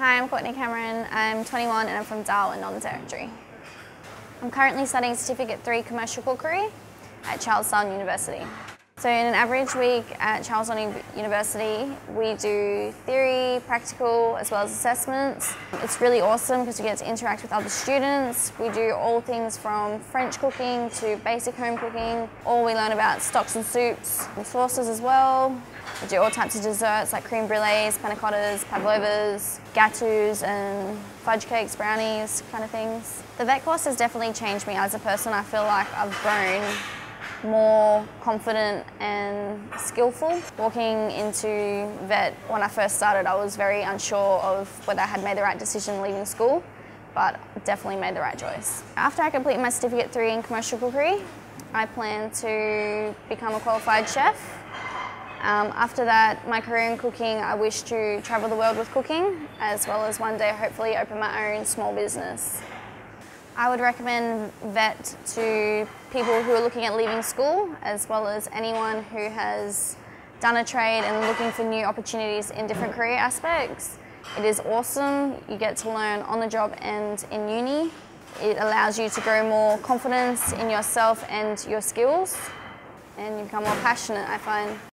Hi, I'm Courtney Cameron. I'm 21 and I'm from Darwin, Northern Territory. I'm currently studying Certificate 3 Commercial Cookery at Charles Darwin University. So in an average week at Charles Darwin University, we do theory, practical, as well as assessments. It's really awesome because we get to interact with other students. We do all things from French cooking to basic home cooking. All we learn about stocks and soups and sauces as well. We do all types of desserts like creme brulees, panna cottas, pavlovas, gâteaux and fudge cakes, brownies, kind of things. The VET course has definitely changed me as a person. I feel like I've grown more confident and skillful. Walking into VET when I first started, I was very unsure of whether I had made the right decision leaving school, but definitely made the right choice. After I complete my Certificate 3 in Commercial Cookery, I plan to become a qualified chef. Um, after that, my career in cooking, I wish to travel the world with cooking, as well as one day hopefully open my own small business. I would recommend VET to people who are looking at leaving school as well as anyone who has done a trade and looking for new opportunities in different career aspects. It is awesome. You get to learn on the job and in uni. It allows you to grow more confidence in yourself and your skills and you become more passionate, I find.